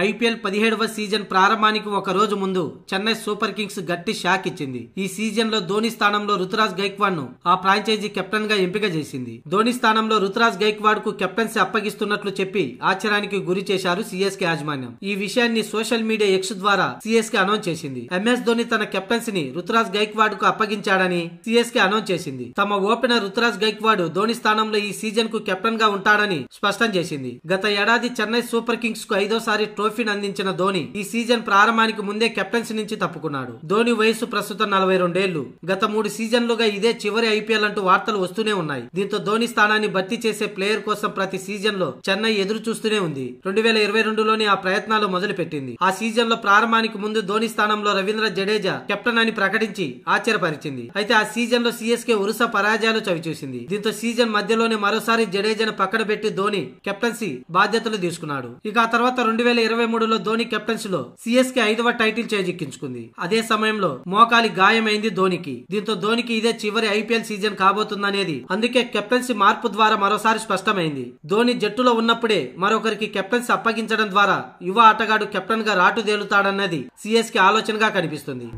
IPL పదిహేడవ season ప్రారంభానికి ఒక రోజు ముందు చెన్నై సూపర్ కింగ్స్ గట్టి షాక్ ఇచ్చింది. ఈ సీజన్లో ధోని స్థానంలో రుతురాజ్ గైక్వాడ్ను ఆ ఫ్రాంచైజీ కెప్టెన్గా ఎంపిక చేసింది. ధోని స్థానంలో రుతురాజ్ గైక్వాడ్కు కెప్టెన్సీ అప్పగిస్తున్నట్లు చెప్పి ఆశ్చర్యానికి గురి చేశారు సిఎస్కే యాజమాన్యం. ఈ విషయాన్ని సోషల్ మీడియా ఎక్స్ ద్వారా సిఎస్కే అనౌన్స్ చేసింది. ఎంఎస్ ధోని తన కెప్టెన్సీని రుతురాజ్ గైక్వాడ్కు అప్పగించాడని సిఎస్కే అనౌన్స్ చేసింది. తమ ఓపెనర్ రుతురాజ్ గైక్వాడ్ ధోని స్థానంలో ఈ సీజన్కు కెప్టెన్గా ఉంటాడని స్పష్టం చేసింది. గత ఏడాది చెన్నై సూపర్ కింగ్స్కు ఐదోసారి ట్రోఫీని అందించిన ధోని ఈ సీజన్ ప్రారంభానికి ముందే కెప్టెన్సీ నుంచి తప్పుకున్నాడు. ధోని వయసు ప్రస్తుతం నలభై రెండేళ్ళు. గత మూడు సీజన్లుగా ఇదే చివరి ఐపీఎల్ అంటూ వార్తలు వస్తూనే ఉన్నాయి. దీంతో ధోని స్థానాన్ని భర్తీ చేసే ప్లేయర్ కోసం ప్రతి సీజన్లో చెన్నై ఎదురు చూస్తూనే ఉంది. రెండు వేల ఇరవై రెండులోనే ఆ ప్రయత్నాలు మొదలు పెట్టింది ఆ సీజన్లో ప్రారంభానికి ముందు ధోని స్థానంలో రవీంద్ర జడేజా కెప్టెన్ అని ప్రకటించి ఆశ్చర్యపరిచింది. అయితే ఆ సీజన్లో సీఎస్కే వరుస పరాజయాలు చవిచూసింది. దీంతో సీజన్ మధ్యలోనే మరోసారి జడేజాను పక్కన పెట్టి ధోని కెప్టెన్సీ బాధ్యతలు తీసుకున్నాడు. ఇక ఆ తర్వాత రెండు వేల ఇరవై మూడులో ధోని కెప్టెన్సీ లో సిఎస్కే ఐదవ టైటిల్ చేజిక్కించుకుంది. అదే సమయంలో మోకాలి గాయమైంది ధోనికి. దీంతో ధోనికి ఇదే చివరి ఐపీఎల్ సీజన్ కాబోతుందనేది. అందుకే కెప్టెన్సీ మార్పు ద్వారా మరోసారి స్పష్టమైంది. ధోని జట్టులో ఉన్నప్పుడే మరొకరికి కెప్టెన్సీ అప్పగించడం ద్వారా యువ ఆటగాడు కెప్టెన్గా రాటుదేలుతాడన్నది సిఎస్కే ఆలోచనగా కనిపిస్తుంది.